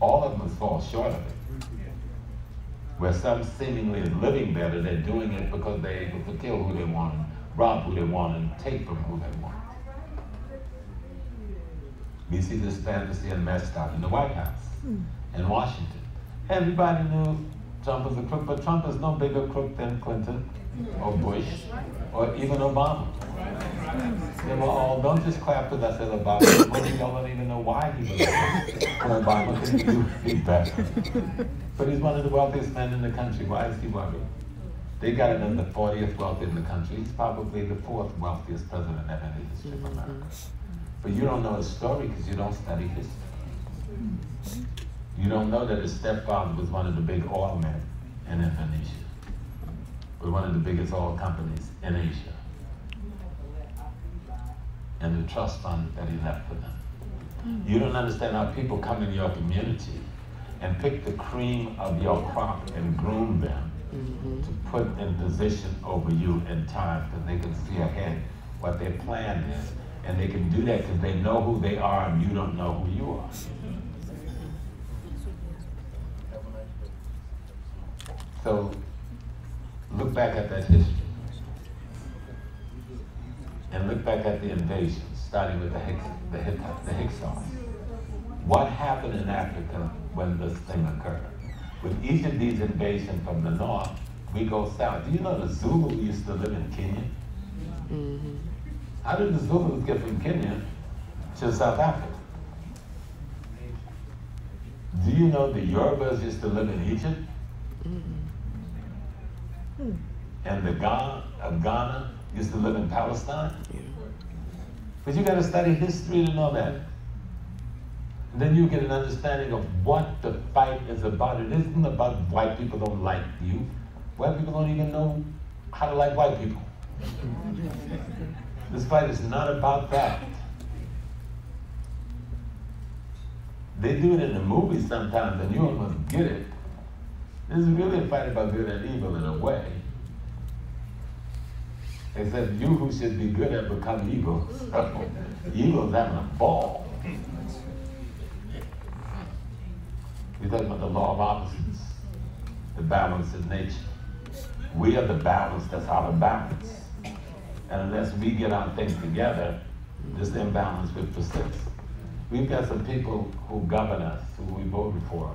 all of them fall short of it. Where some seemingly living better, they're doing it because they're able to kill who they want, and rob who they want, and take from who they want. We see this fantasy unmatched out in the White House, hmm. in Washington. Everybody knew Trump was a crook, but Trump is no bigger crook than Clinton or Bush or even Obama. They were all, don't just clap because I said Obama. Most y'all don't even know why he was when Obama couldn't do better. But he's one of the wealthiest men in the country. Why is he worried? They got him in the 40th wealth in the country. He's probably the fourth wealthiest president ever in the history of America. But you don't know his story because you don't study history. You don't know that his stepfather was one of the big oil men in Indonesia, with one of the biggest oil companies in Asia, and the trust fund that he left for them. You don't understand how people come in your community and pick the cream of your crop and groom them mm-hmm. to put in position over you in time because they can see ahead what their plan is. And they can do that because they know who they are and you don't know who you are. So look back at that history. And look back at the invasion, starting with the, Hicks, the, Hitt- the Hyksos. What happened in Africa when this thing occurred? With each of these invasions from the north, we go south. Do you know the Zulu used to live in Kenya? Mm-hmm. How did the Zulus get from Kenya to South Africa? Do you know the Yorubas used to live in Egypt? Mm-hmm. And the Ghana of Ghana used to live in Palestine? But you gotta study history to know that. And Then you get an understanding of what the fight is about. It isn't about white people don't like you. White people don't even know how to like white people. This fight is not about that. They do it in the movies sometimes, and you almost get it. This is really a fight about good and evil in a way. Except you who should be good have become evil. So evil's having a ball. We're talking about the law of opposites, the balance in nature. We are the balance that's out of balance. And unless we get our things together, this imbalance will persist. We've got some people who govern us, who we voted for,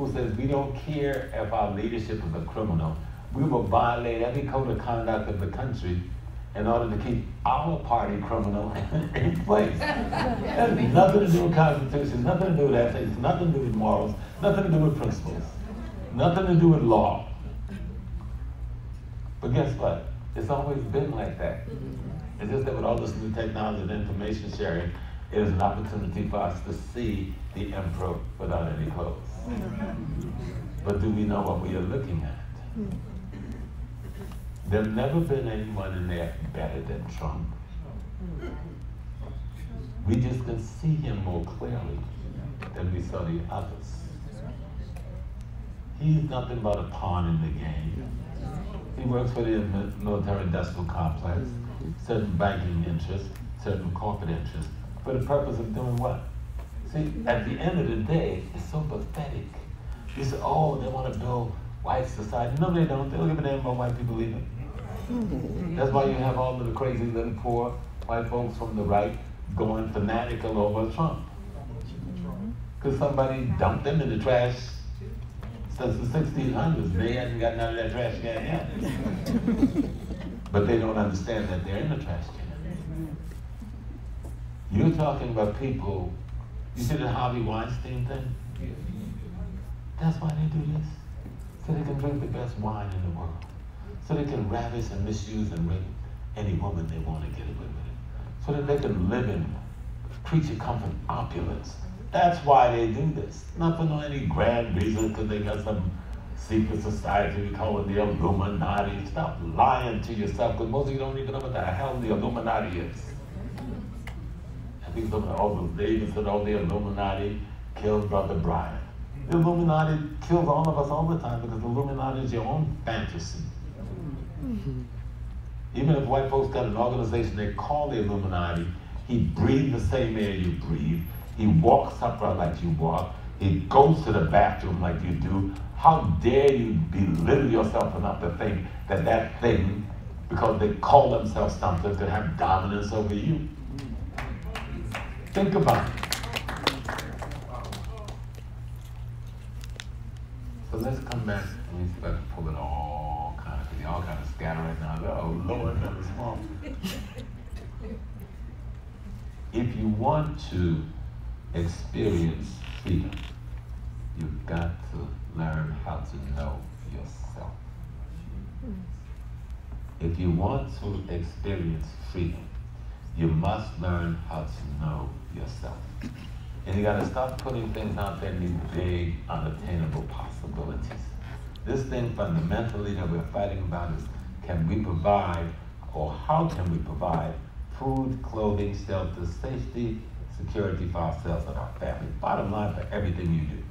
who says we don't care if our leadership is a criminal. We will violate every code of conduct of the country in order to keep our party criminal in place. It nothing to do with constitution, nothing to do with ethics, nothing to do with morals, nothing to do with principles, nothing to do with law. But guess what? It's always been like that. It's just that with all this new technology and information sharing, it is an opportunity for us to see the emperor without any clothes. But do we know what we are looking at? There's never been anyone in there better than Trump. We just can see him more clearly than we saw the others. He's nothing but a pawn in the game. He works for the military industrial complex, certain banking interests, certain corporate interests, for the purpose of doing what? See, at the end of the day, it's so pathetic. You say, oh, they want to build white society. No, they don't. They don't give a damn about white people either. That's why you have all of the crazy little poor white folks from the right going fanatical over Trump. Because somebody dumped them in the trash since the 1600s. They hadn't gotten out of that trash can yet. but they don't understand that they're in the trash can. You're talking about people, you see the Harvey Weinstein thing? That's why they do this. So they can drink the best wine in the world. So they can ravish and misuse and rape any woman they want to get away with it. So that they can live in creature comfort opulence. That's why they do this. Not for no any grand reason, because they got some secret society, we call it the Illuminati. Stop lying to yourself, because most of you don't even know what the hell the Illuminati is. And people say, oh, they even said, oh, the Illuminati killed Brother Brian. The Illuminati kills all of us all the time because the Illuminati is your own fantasy. Mm-hmm. Even if white folks got an organization they call the Illuminati, he breathed the same air you breathe. He walks upright like you walk. he goes to the bathroom like you do. How dare you belittle yourself enough to think that that thing, because they call themselves something, could have dominance over you? Think about it. So let's come back. Let me see if I can pull it all kind of, y'all kind of scatter right now. Oh, Lord, that was small. if you want to experience freedom, you've got to learn how to know yourself. If you want to experience freedom, you must learn how to know yourself. And you got to stop putting things out there in big, unattainable possibilities. This thing fundamentally that we're fighting about is can we provide, or how can we provide, food, clothing, shelter, safety, security for ourselves and our families. Bottom line for everything you do.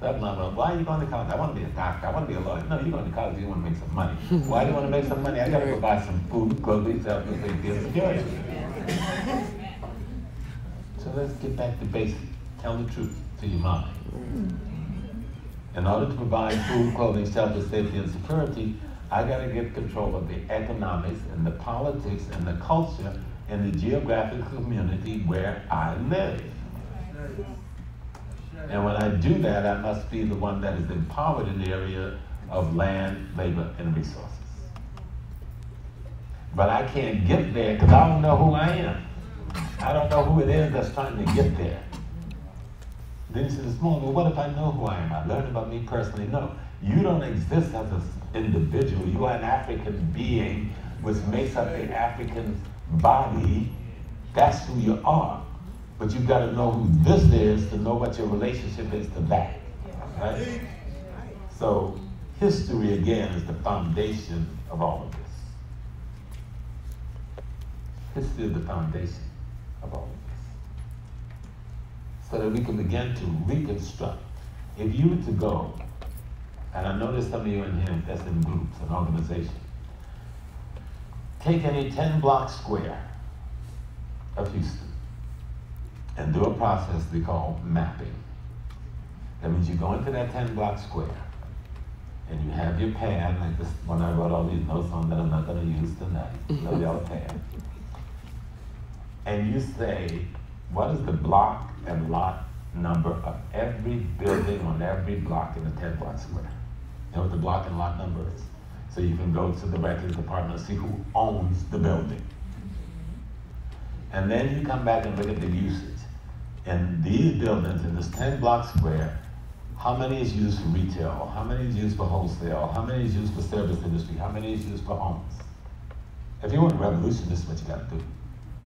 Bottom line, why are you going to college? I want to be a doctor. I want to be a lawyer. No, you're going to college. You want to make some money. Why do you want to make some money? I got to go buy some food, clothing, shelter, safety, and security. So let's get back to basics. Tell the truth to your mind. Mm. In order to provide food, clothing, shelter, safety, and security, I got to get control of the economics and the politics and the culture and the geographic community where I live. And when I do that, I must be the one that is empowered in the area of land, labor, and resources. But I can't get there because I don't know who I am. I don't know who it is that's trying to get there. Then he said this morning, well, what if I know who I am? I learned about me personally. No, you don't exist as an individual. You are an African being which makes up the African body. That's who you are. But you've got to know who this is to know what your relationship is to that. Right? So history again is the foundation of all of this. History is the foundation of all of this. So that we can begin to reconstruct. If you were to go, and I know there's some of you in here that's in groups and organizations, take any 10 block square of Houston and do a process we call mapping. That means you go into that 10 block square and you have your pad, like this one I wrote all these notes on that I'm not going to use tonight, no yellow pad and you say, what is the block and lot number of every building on every block in the 10 block square? You know what the block and lot number is? So you can go to the records department and see who owns the building. And then you come back and look at the usage. In these buildings, in this 10 block square, how many is used for retail? How many is used for wholesale? How many is used for service industry? How many is used for homes? If you want revolution, this is what you got to do.